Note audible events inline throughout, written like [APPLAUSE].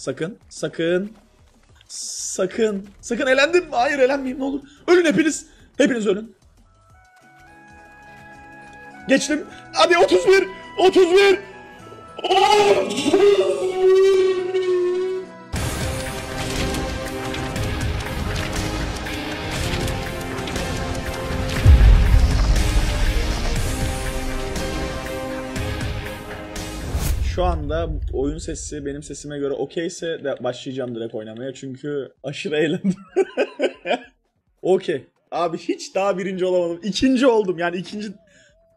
Sakın. Sakın. Sakın. Sakın elendim. Hayır elenmeyeyim ne olur. Ölün hepiniz. Hepiniz ölün. Geçtim. Hadi 31. 31. Şu anda oyun sesi benim sesime göre okeyse de başlayacağım direkt oynamaya çünkü aşırı eğlendim. [LAUGHS] Okey. Abi hiç daha birinci olamadım. İkinci oldum yani ikinci...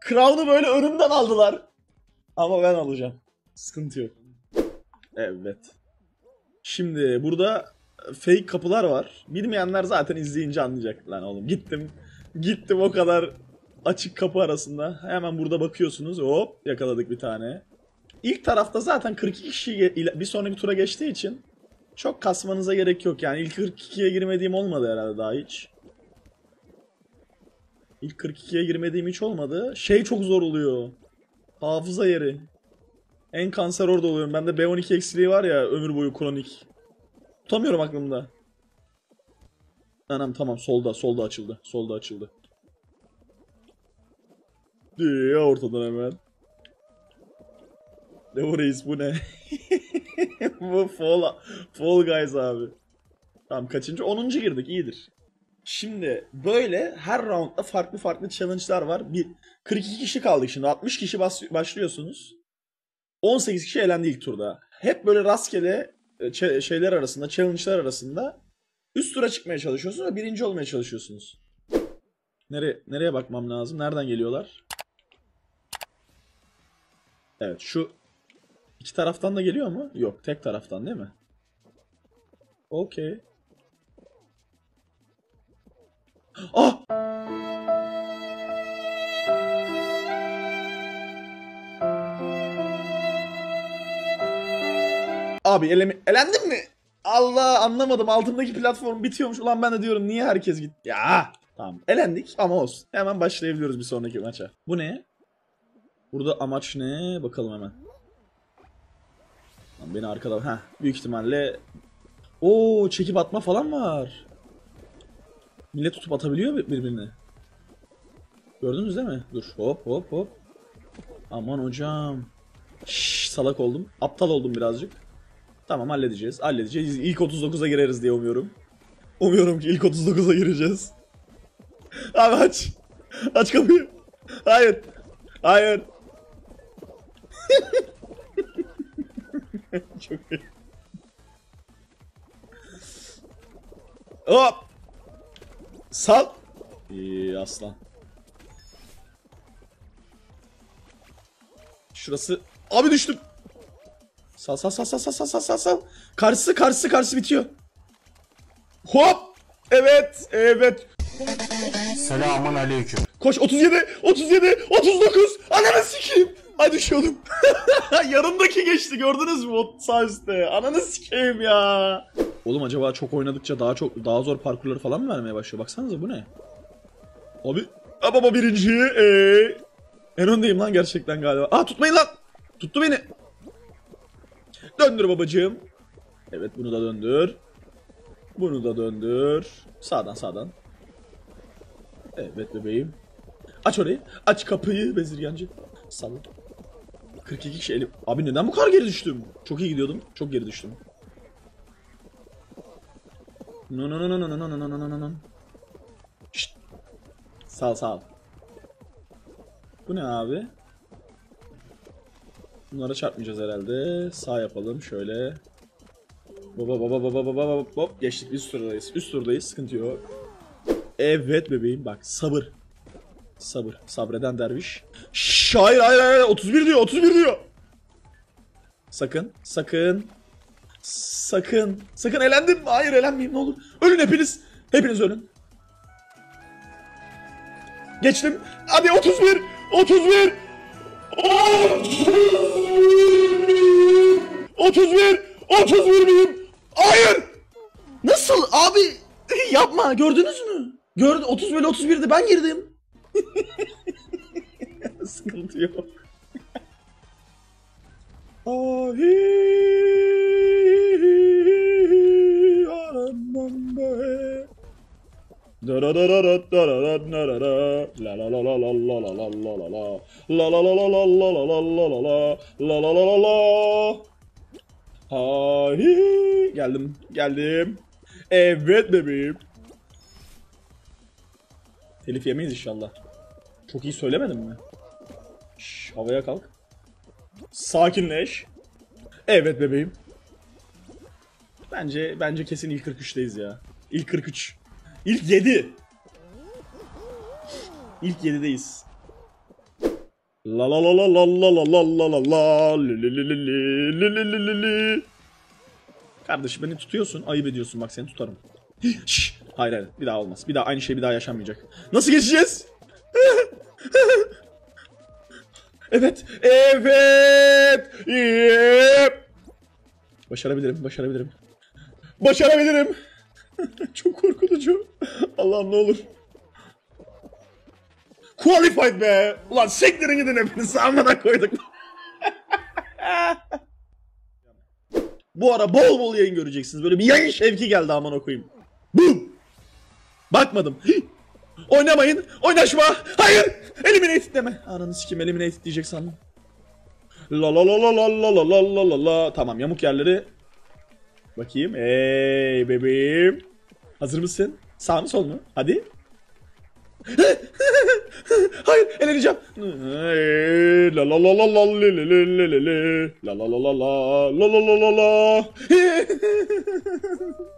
Crown'u böyle önümden aldılar. Ama ben alacağım. Sıkıntı yok. Evet. Şimdi burada fake kapılar var. Bilmeyenler zaten izleyince anlayacak. Lan oğlum gittim. Gittim o kadar açık kapı arasında. Hemen burada bakıyorsunuz. Hop yakaladık bir tane. İlk tarafta zaten 42 kişi bir sonraki tura geçtiği için çok kasmanıza gerek yok yani. İlk 42'ye girmediğim olmadı herhalde daha hiç. İlk 42'ye girmediğim hiç olmadı. Şey çok zor oluyor. Hafıza yeri. En kanser orada oluyorum. Bende B12 eksiliği var ya ömür boyu kronik. Tutamıyorum aklımda. Anam tamam solda solda açıldı. Solda açıldı. Diye ortadan hemen. Ne bu reis bu ne? [LAUGHS] bu Fall, Fall Guys abi. Tamam kaçıncı? 10. girdik iyidir. Şimdi böyle her roundda farklı farklı challenge'lar var. Bir 42 kişi kaldık şimdi. 60 kişi bas- başlıyorsunuz. 18 kişi elendi ilk turda. Hep böyle rastgele e, şeyler arasında, challenge'lar arasında üst tura çıkmaya çalışıyorsunuz ve birinci olmaya çalışıyorsunuz. Nereye, nereye bakmam lazım? Nereden geliyorlar? Evet şu iki taraftan da geliyor mu? Yok tek taraftan değil mi? Okey. Ah! Abi elemi elendim mi? Allah anlamadım. Altındaki platform bitiyormuş. Ulan ben de diyorum niye herkes gitti? Ya tamam. Elendik ama olsun. Hemen başlayabiliyoruz bir sonraki maça. Bu ne? Burada amaç ne? Bakalım hemen. Lan beni arkada... Heh, büyük ihtimalle... Oo çekip atma falan var. Millet tutup atabiliyor bir- birbirini. Gördünüz değil mi? Dur hop hop hop. Aman hocam. Şşş, salak oldum. Aptal oldum birazcık. Tamam halledeceğiz. Halledeceğiz. İlk 39'a gireriz diye umuyorum. Umuyorum ki ilk 39'a gireceğiz. [LAUGHS] Abi aç. Aç kapıyı. Hayır. Hayır. [LAUGHS] [LAUGHS] Çok iyi. Hop. Sal. İyi aslan. Şurası. Abi düştüm. Sal sal sal sal sal sal sal sal. Karşısı karşısı karşısı bitiyor. Hop. Evet. Evet. Selamun aleyküm. Koş 37 37 39 ananı sikeyim. Hadi düşüyordum. [LAUGHS] Yanımdaki geçti gördünüz mü o sağ üstte. Ananı sikeyim ya. Oğlum acaba çok oynadıkça daha çok daha zor parkurları falan mı vermeye başlıyor? Baksanıza bu ne? Abi. Ha baba birinci. Ee. En öndeyim lan gerçekten galiba. Aa tutmayın lan. Tuttu beni. Döndür babacığım. Evet bunu da döndür. Bunu da döndür. Sağdan sağdan. Evet bebeğim. Aç orayı. Aç kapıyı bezirgancı. Salla. 42 kişi elim. Abi neden bu kadar geri düştüm? Çok iyi gidiyordum. Çok geri düştüm. No no no no no no no no no no no. Şşt. Sağ ol, sağ ol. Bu ne abi? Bunlara çarpmayacağız herhalde. Sağ yapalım şöyle. Baba baba baba baba baba hop geçtik üst turdayız. Üst turdayız sıkıntı yok. Evet bebeğim bak sabır. Sabır. Sabreden derviş. Şşş, hayır hayır hayır 31 diyor 31 diyor. Sakın sakın. Sakın. Sakın elendim. Hayır elenmeyeyim ne olur. Ölün hepiniz. Hepiniz ölün. Geçtim. Hadi 31. 31. 31. 31 miyim? Hayır. Nasıl abi? [LAUGHS] Yapma gördünüz mü? Gördü 30 bölü 31'de ben girdim. Sıkıntı yok. Geldim, geldim. Evet bebeğim. Telif yemeyiz inşallah. Çok iyi söylemedim mi? Şş, havaya kalk. Sakinleş. Evet bebeğim. Bence bence kesin ilk 43'teyiz ya. İlk 43. İlk 7. İlk 7'deyiz. La la la la la la la la la la la li li li li li li. Kardeşim beni tutuyorsun, ayıp ediyorsun bak seni tutarım. [GASPS] Şşş, hayır hayır bir daha olmaz. Bir daha aynı şey bir daha yaşanmayacak. Nasıl geçeceğiz? [LAUGHS] evet, evet. Yep. Başarabilirim, başarabilirim. Başarabilirim. [LAUGHS] Çok korkutucu. Allah'ım ne olur. Qualified be. Ulan sektirin gidin hepinizi amına koyduk. [LAUGHS] Bu ara bol bol yayın göreceksiniz. Böyle bir yayın şevki geldi amına koyayım. Bum. Bakmadım. Oynamayın. Oynaşma. Hayır. Eliminate deme. Ananı sikim eliminate diyecek sandım. La la la la la la la la la la la. Tamam yamuk yerleri. Bakayım. Hey bebeğim. Hazır mısın? Sağ mı sol mu? Hadi. Hayır eleneceğim. La la la la la li li li li li li. La la la la la la la la la la.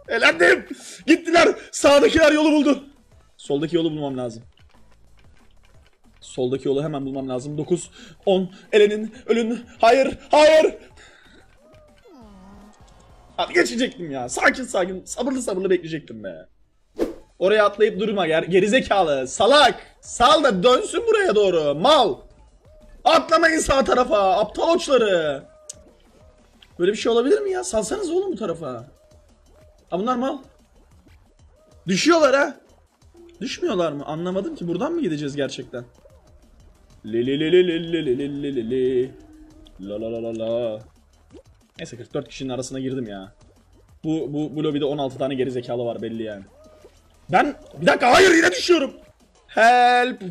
Elendim. Gittiler. Sağdakiler yolu buldu. Soldaki yolu bulmam lazım. Soldaki yolu hemen bulmam lazım. 9, 10, elenin, ölün. Hayır, hayır. Abi geçecektim ya. Sakin sakin, sabırlı sabırlı bekleyecektim be. Oraya atlayıp durma ger gerizekalı, salak. Sal da dönsün buraya doğru, mal. Atlamayın sağ tarafa, aptal oçları. Cık. Böyle bir şey olabilir mi ya? Salsanız oğlum bu tarafa. Ha bunlar mal. Düşüyorlar ha. Düşmüyorlar mı? Anlamadım ki. Buradan mı gideceğiz gerçekten? Li li li li li li li li. La la la la la. Neyse 44 kişinin arasına girdim ya. Bu bu bu lobide 16 tane geri zekalı var belli yani. Ben bir dakika hayır yine düşüyorum. Help.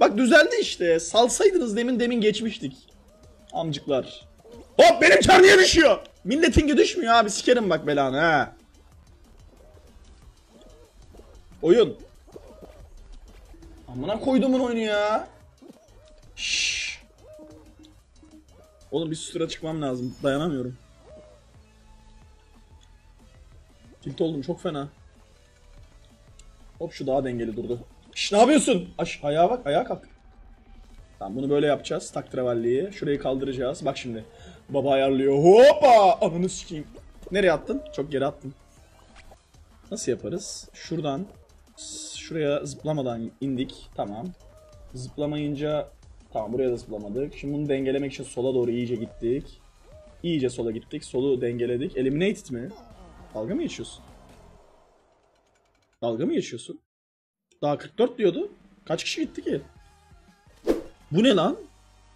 Bak düzeldi işte. Salsaydınız demin demin geçmiştik. Amcıklar. Hop benim kar niye düşüyor? Milletinki düşmüyor abi sikerim bak belanı ha. Oyun. Amına koyduğumun oyunu ya. Şşş. Oğlum bir süre çıkmam lazım. Dayanamıyorum. Tilt oldum çok fena. Hop şu daha dengeli durdu. Şş ne yapıyorsun? Aş ayağa bak ayağa kalk. Tamam bunu böyle yapacağız. Taktravalliyi. Şurayı kaldıracağız. Bak şimdi. Baba ayarlıyor. Hoppa! Ananı sikeyim. Nereye attın? Çok geri attın. Nasıl yaparız? Şuradan şuraya zıplamadan indik. Tamam. Zıplamayınca tamam buraya da zıplamadık. Şimdi bunu dengelemek için sola doğru iyice gittik. İyice sola gittik. Solu dengeledik. Eliminated mi? Dalga mı geçiyorsun? Dalga mı geçiyorsun? Daha 44 diyordu. Kaç kişi gitti ki? Bu ne lan?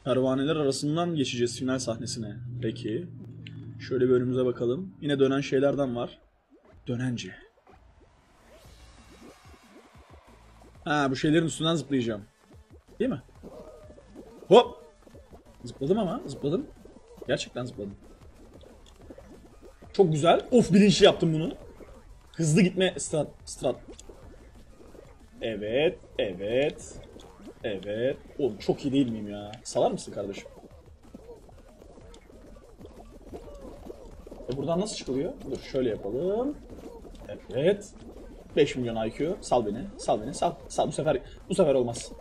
Pervaneler arasından geçeceğiz final sahnesine. Peki. Şöyle bir önümüze bakalım. Yine dönen şeylerden var. Dönence. Ha bu şeylerin üstünden zıplayacağım. Değil mi? Hop! Zıpladım ama zıpladım. Gerçekten zıpladım. Çok güzel. Of bilinçli yaptım bunu. Hızlı gitme strat. strat. Evet, evet. Evet. Oğlum çok iyi değil miyim ya? Salar mısın kardeşim? E buradan nasıl çıkılıyor? Dur şöyle yapalım. Evet. 5 milyon IQ. Sal beni. Sal beni. Sal. Sal bu sefer. Bu sefer olmaz.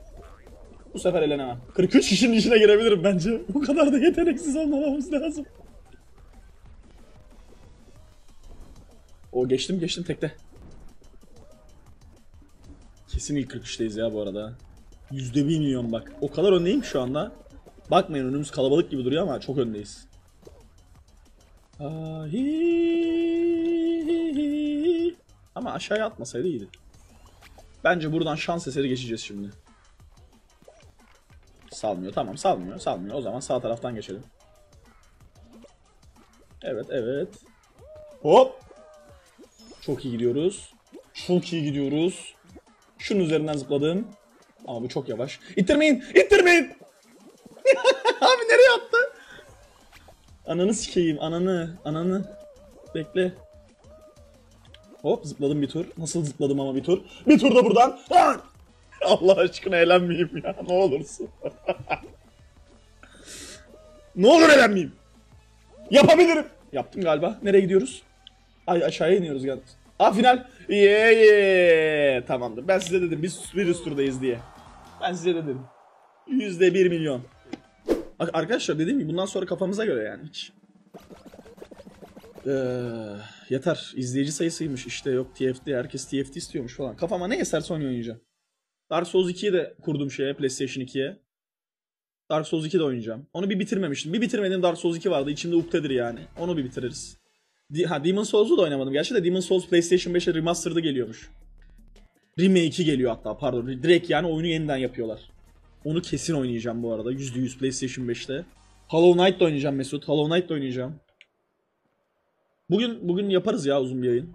Bu sefer elenemem. 43 kişinin içine girebilirim bence. Bu kadar da yeteneksiz olmamamız lazım. O geçtim geçtim tekte. Kesin ilk 43'teyiz ya bu arada. Yüzde bir milyon bak. O kadar öndeyim şu anda. Bakmayın önümüz kalabalık gibi duruyor ama çok öndeyiz. Ahi. Ama aşağıya atmasaydı iyiydi. Bence buradan şans eseri geçeceğiz şimdi. Salmıyor. Tamam salmıyor. Salmıyor. O zaman sağ taraftan geçelim. Evet evet. Hop. Çok iyi gidiyoruz. Çok iyi gidiyoruz. Şunun üzerinden zıpladım. Ama bu çok yavaş. İttirmeyin! İttirmeyin! [LAUGHS] Abi nereye attı? Ananı sikeyim. Ananı. Ananı. Bekle. Hop zıpladım bir tur. Nasıl zıpladım ama bir tur. Bir tur da buradan. Ah! [LAUGHS] Allah aşkına eğlenmeyeyim ya. Ne olursun. [LAUGHS] ne olur eğlenmeyeyim. Yapabilirim. Yaptım galiba. Nereye gidiyoruz? Ay aşağıya iniyoruz galiba. Aa final. Ye ye. Tamamdır. Ben size dedim biz bir üst turdayız diye. Ben size dedim. Yüzde bir milyon. Ar- Arkadaşlar dediğim gibi bundan sonra kafamıza göre yani hiç. Ee, yeter. İzleyici sayısıymış işte yok TFT. Herkes TFT istiyormuş falan. Kafama ne eserse onu oynayacağım. Dark Souls 2'yi de kurdum şeye PlayStation 2'ye. Dark Souls 2 de oynayacağım. Onu bir bitirmemiştim. Bir bitirmediğim Dark Souls 2 vardı. İçimde uktedir yani. Onu bir bitiririz. Ha Demon Souls'u da oynamadım. Gerçi de Demon Souls PlayStation 5'e remastered'ı geliyormuş. Remake'i geliyor hatta pardon. Direkt yani oyunu yeniden yapıyorlar. Onu kesin oynayacağım bu arada. %100 PlayStation 5'te. Hollow Knight da oynayacağım Mesut. Hollow Knight da oynayacağım. Bugün bugün yaparız ya uzun bir yayın.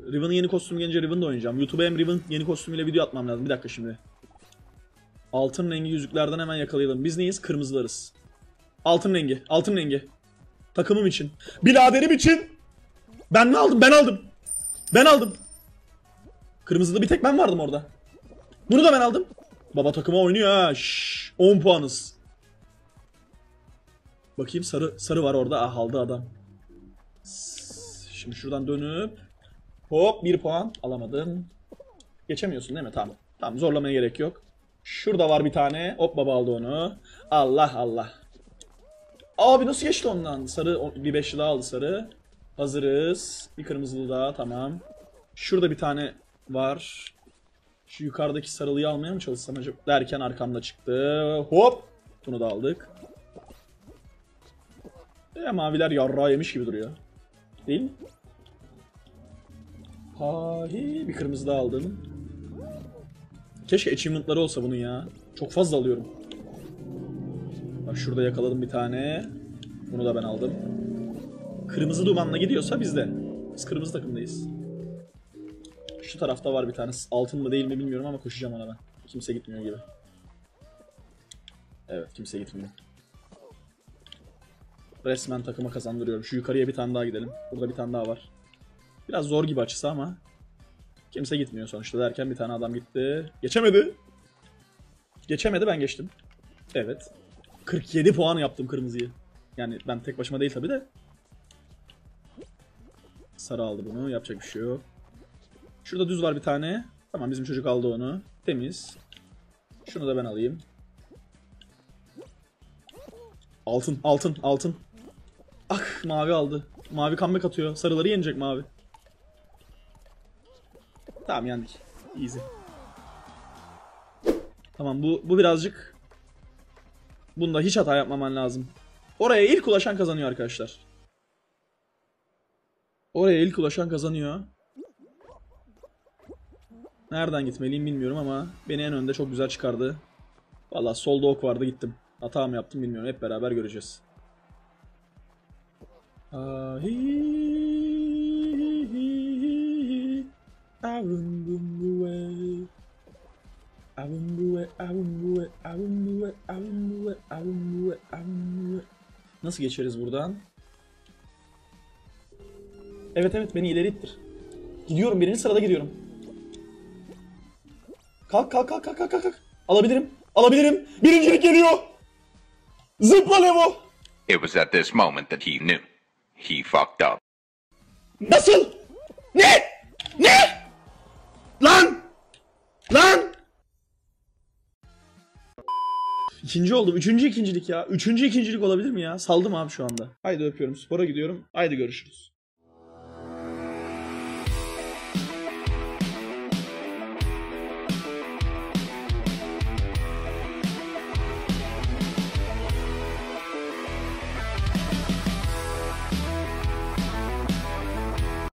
Riven'ın yeni kostümü gelince Riven de oynayacağım. YouTube'a hem Riven yeni kostümüyle video atmam lazım. Bir dakika şimdi. Altın rengi yüzüklerden hemen yakalayalım. Biz neyiz? Kırmızılarız. Altın rengi. Altın rengi. Takımım için. Biladerim için. Ben mi aldım? Ben aldım. Ben aldım. Kırmızıda bir tek ben vardım orada. Bunu da ben aldım. Baba takıma oynuyor ha. Şşş. 10 puanız. Bakayım sarı sarı var orada. Ah aldı adam. Şimdi şuradan dönüp hop bir puan alamadım. Geçemiyorsun değil mi? Tamam. Tamam zorlamaya gerek yok. Şurada var bir tane. Hop baba aldı onu. Allah Allah. Abi nasıl geçti ondan? Sarı bir beşli daha aldı sarı. Hazırız. Bir kırmızılı daha tamam. Şurada bir tane var. Şu yukarıdaki sarılıyı almaya mı çalışsam acaba? Derken arkamda çıktı. Hop. Bunu da aldık. E, maviler yarrağı yemiş gibi duruyor. Değil? Hahi bir kırmızı daha aldım. Keşke achievement'ları olsa bunun ya. Çok fazla alıyorum. Bak şurada yakaladım bir tane. Bunu da ben aldım. Kırmızı dumanla gidiyorsa bizde. Biz kırmızı takımdayız. Şu tarafta var bir tane. Altın mı değil mi bilmiyorum ama koşacağım ona ben. Kimse gitmiyor gibi. Evet kimse gitmiyor. Resmen takıma kazandırıyorum. Şu yukarıya bir tane daha gidelim. Burada bir tane daha var. Biraz zor gibi açısı ama. Kimse gitmiyor sonuçta derken bir tane adam gitti. Geçemedi. Geçemedi ben geçtim. Evet. 47 puan yaptım kırmızıyı. Yani ben tek başıma değil tabi de. Sarı aldı bunu. Yapacak bir şey yok. Şurada düz var bir tane. Tamam bizim çocuk aldı onu. Temiz. Şunu da ben alayım. Altın, altın, altın. Ah mavi aldı. Mavi comeback atıyor. Sarıları yenecek mavi. Tamam yendik. Easy. Tamam bu bu birazcık Bunda hiç hata yapmaman lazım. Oraya ilk ulaşan kazanıyor arkadaşlar. Oraya ilk ulaşan kazanıyor. Nereden gitmeliyim bilmiyorum ama beni en önde çok güzel çıkardı. Valla solda ok vardı gittim. Hata mı yaptım bilmiyorum. Hep beraber göreceğiz. Nasıl geçeriz buradan? Evet evet beni ileri ittir. Gidiyorum birinci sırada gidiyorum. Kalk kalk kalk kalk kalk. kalk. Alabilirim. Alabilirim. Birincilik geliyor. Zıpla Levo. It was at this moment that he knew. He fucked up. Nasıl? Ne? Ne? Lan! Lan! İkinci oldum. Üçüncü ikincilik ya. Üçüncü ikincilik olabilir mi ya? Saldım abi şu anda. Haydi öpüyorum. Spora gidiyorum. Haydi görüşürüz.